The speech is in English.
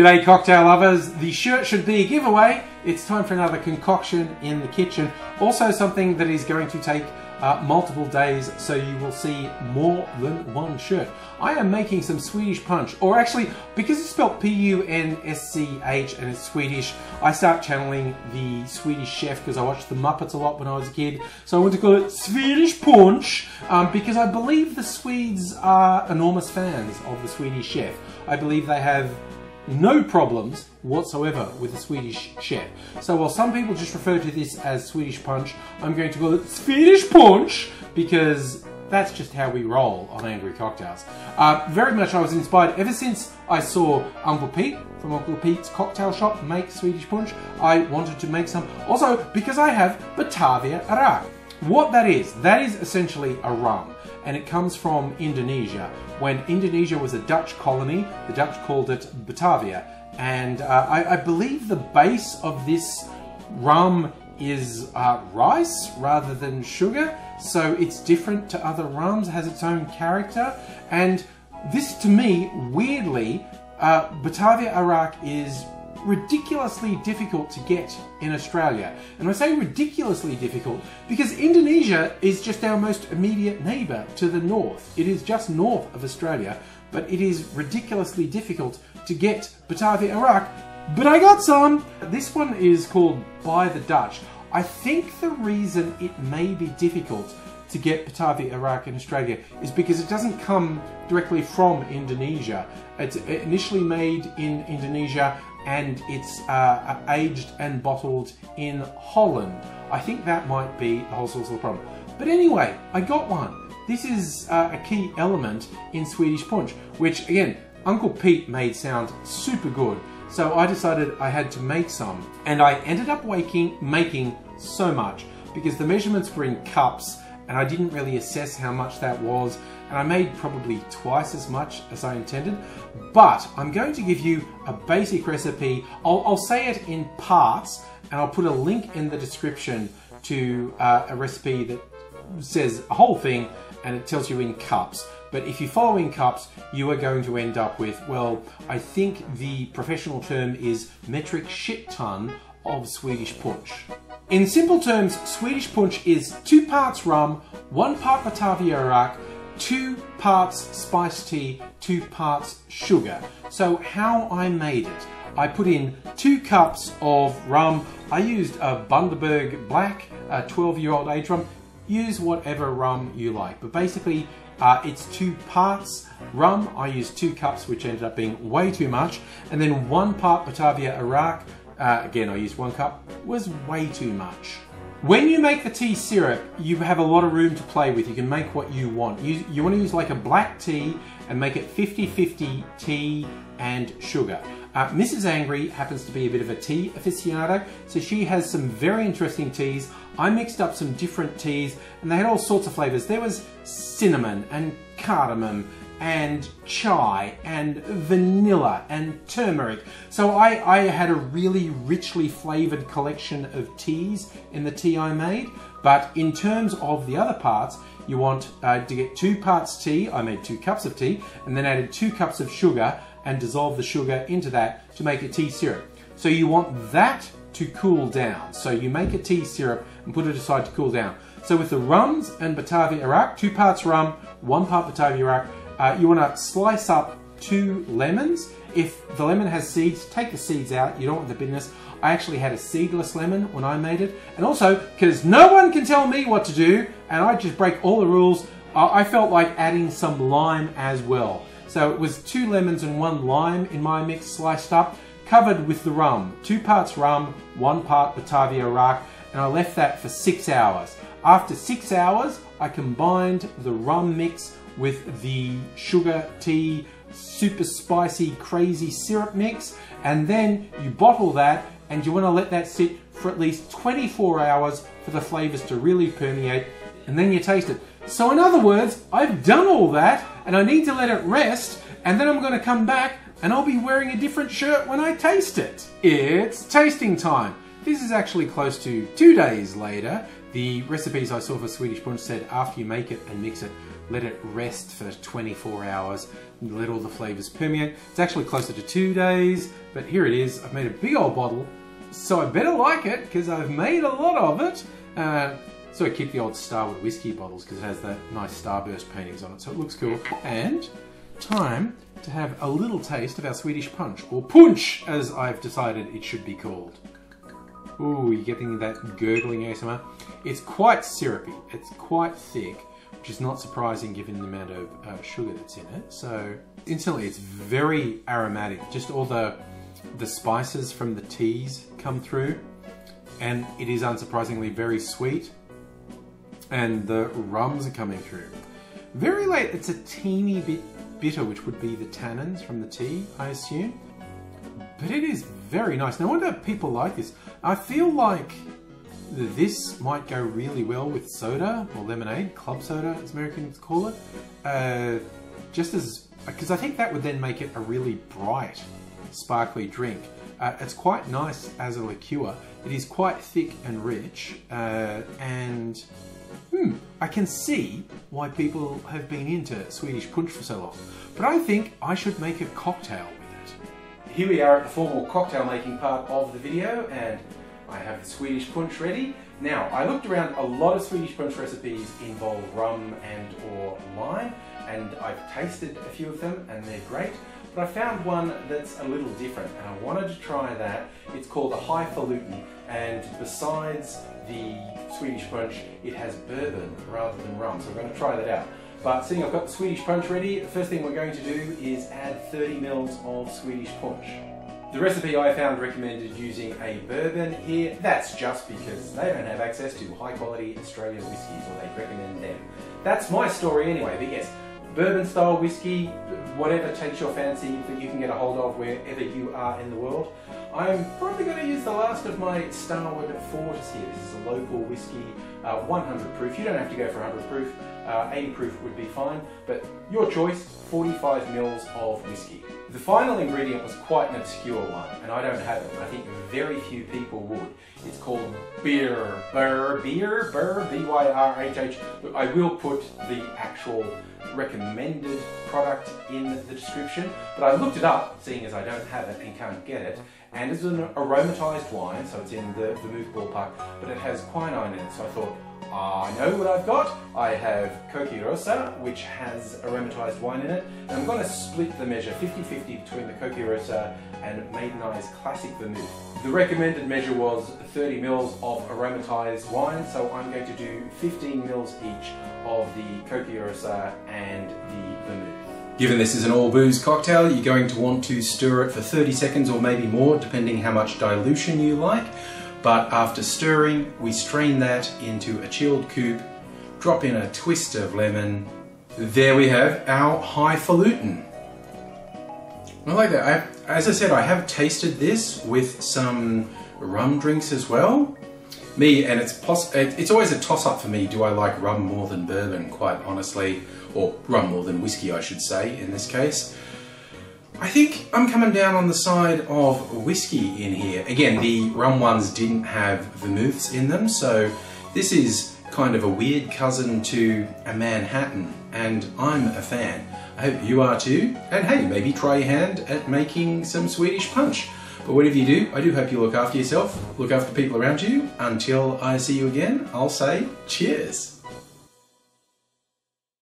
G'day cocktail lovers, the shirt should be a giveaway. It's time for another concoction in the kitchen. Also something that is going to take uh, multiple days so you will see more than one shirt. I am making some Swedish punch, or actually, because it's spelled P-U-N-S-C-H and it's Swedish, I start channeling the Swedish chef because I watched the Muppets a lot when I was a kid. So I want to call it Swedish punch um, because I believe the Swedes are enormous fans of the Swedish chef. I believe they have no problems whatsoever with the Swedish chef. So while some people just refer to this as Swedish punch, I'm going to call it Swedish punch because that's just how we roll on Angry Cocktails. Uh, very much I was inspired ever since I saw Uncle Pete from Uncle Pete's cocktail shop make Swedish punch. I wanted to make some. Also because I have Batavia Arrack. What that is, that is essentially a rum and it comes from Indonesia. When Indonesia was a Dutch colony, the Dutch called it Batavia. And uh, I, I, believe the base of this rum is uh, rice rather than sugar. So it's different to other rums, has its own character. And this, to me, weirdly, uh, Batavia Arrack is ridiculously difficult to get in Australia. And I say ridiculously difficult because Indonesia is just our most immediate neighbour to the north. It is just north of Australia, but it is ridiculously difficult to get Batavia Arrack. But I got some! This one is called By the Dutch. I think the reason it may be difficult to get Batavia Arrack in Australia is because it doesn't come directly from Indonesia. It's initially made in Indonesia and it's uh, aged and bottled in Holland. I think that might be the whole source of the problem. But anyway, I got one. This is uh, a key element in Swedish Punch, which again, Uncle Pete made sound super good. So I decided I had to make some. And I ended up waking, making so much because the measurements were in cups and I didn't really assess how much that was and I made probably twice as much as I intended but I'm going to give you a basic recipe I'll, I'll say it in parts and I'll put a link in the description to uh, a recipe that says a whole thing and it tells you in cups but if you follow in cups, you are going to end up with, well, I think the professional term is metric shit ton of Swedish punch. In simple terms, Swedish punch is two parts rum, one part Batavia Arrack, two parts spice tea, two parts sugar. So how I made it. I put in two cups of rum. I used a Bundaberg Black, a 12 year old age rum. Use whatever rum you like, but basically uh, it's two parts rum. I used two cups, which ended up being way too much, and then one part Batavia Arrack, uh, again I used one cup, was way too much. When you make the tea syrup, you have a lot of room to play with. You can make what you want. You, you want to use like a black tea and make it 50-50 tea and sugar. Uh, Mrs. Angry happens to be a bit of a tea aficionado, so she has some very interesting teas. I mixed up some different teas and they had all sorts of flavors. There was cinnamon and cardamom and chai and vanilla and turmeric. So I, I had a really richly flavored collection of teas in the tea I made. But in terms of the other parts, you want uh, to get two parts tea. I made two cups of tea and then added two cups of sugar and dissolve the sugar into that to make a tea syrup. So you want that to cool down. So you make a tea syrup and put it aside to cool down. So with the rums and Batavia Arrack, two parts rum, one part Batavia Arrack, uh, you want to slice up two lemons. If the lemon has seeds, take the seeds out. You don't want the bitterness. I actually had a seedless lemon when I made it. And also, because no one can tell me what to do, and I just break all the rules, uh, I felt like adding some lime as well. So it was two lemons and one lime in my mix sliced up, covered with the rum. Two parts rum, one part Batavia Arrack, and I left that for six hours. After six hours, I combined the rum mix with the sugar tea super spicy crazy syrup mix and then you bottle that and you want to let that sit for at least 24 hours for the flavors to really permeate and then you taste it. So in other words, I've done all that and I need to let it rest and then I'm going to come back and I'll be wearing a different shirt when I taste it. It's tasting time. This is actually close to two days later. The recipes I saw for Swedish Punch said after you make it and mix it, let it rest for 24 hours, let all the flavors permeate. It's actually closer to two days, but here it is. I've made a big old bottle, so I better like it because I've made a lot of it. Uh, so I keep the old Starward whiskey bottles because it has that nice starburst paintings on it, so it looks cool. And time to have a little taste of our Swedish punch, or punch as I've decided it should be called. Ooh, you're getting that gurgling ASMR. It's quite syrupy, it's quite thick, which is not surprising given the amount of uh, sugar that's in it. So instantly it's very aromatic, just all the, the spices from the teas come through. And it is unsurprisingly very sweet. And the rums are coming through. Very late, it's a teeny bit bitter, which would be the tannins from the tea, I assume. But it is very nice. No wonder people like this. I feel like this might go really well with soda or lemonade, club soda as Americans call it. Uh, just as, because I think that would then make it a really bright, sparkly drink. Uh, it's quite nice as a liqueur. It is quite thick and rich, uh, and hmm, I can see why people have been into Swedish punch for so long. But I think I should make a cocktail with it. Here we are at the formal cocktail making part of the video, and I have the Swedish punch ready. Now, I looked around, a lot of Swedish punch recipes involve rum and or lime, and I've tasted a few of them and they're great. But I found one that's a little different and I wanted to try that. It's called a Highfalutin and besides the Swedish punch, it has bourbon rather than rum. So I'm going to try that out. But seeing I've got the Swedish punch ready, the first thing we're going to do is add 30 mils of Swedish punch. The recipe I found recommended using a bourbon here. That's just because they don't have access to high quality Australian whiskies or they recommend them. That's my story anyway, but yes, bourbon style whiskey, whatever takes your fancy that you can get a hold of wherever you are in the world. I'm probably going to use the last of my Starward Fortis here. This is a local whiskey, uh, 100 proof. You don't have to go for 100 proof, uh, 80 proof would be fine, but your choice, 45 mils of whiskey. The final ingredient was quite an obscure one, and I don't have it, but I think very few people would. It's called beer, beer, beer, beer, B-Y-R-H-H. I will put the actual recommended product in the description, but I looked it up, seeing as I don't have it and can't get it, and it's an aromatized wine, so it's in the Vermouth ballpark, but it has quinine in it, so I thought, I know what I've got. I have Cocchi Rosa, which has aromatized wine in it. And I'm going to split the measure 50-50 between the Cocchi Rosa and Maidenii's Classic Vermouth. The recommended measure was 30 mils of aromatized wine, so I'm going to do 15 mils each of the Cocchi Rosa and the Vermouth. Given this is an all booze cocktail, you're going to want to stir it for 30 seconds or maybe more, depending how much dilution you like. But after stirring, we strain that into a chilled coupe, drop in a twist of lemon. There we have our highfalutin. I like that. I, as I said, I have tasted this with some rum drinks as well. Me, and it's it's always a toss-up for me. Do I like rum more than bourbon, quite honestly? Or rum more than whiskey, I should say, in this case. I think I'm coming down on the side of whiskey in here. Again, the rum ones didn't have vermouths in them, so this is kind of a weird cousin to a Manhattan, and I'm a fan. I hope you are too, and hey, maybe try your hand at making some Swedish punch. But whatever you do, I do hope you look after yourself, look after people around you. Until I see you again, I'll say cheers.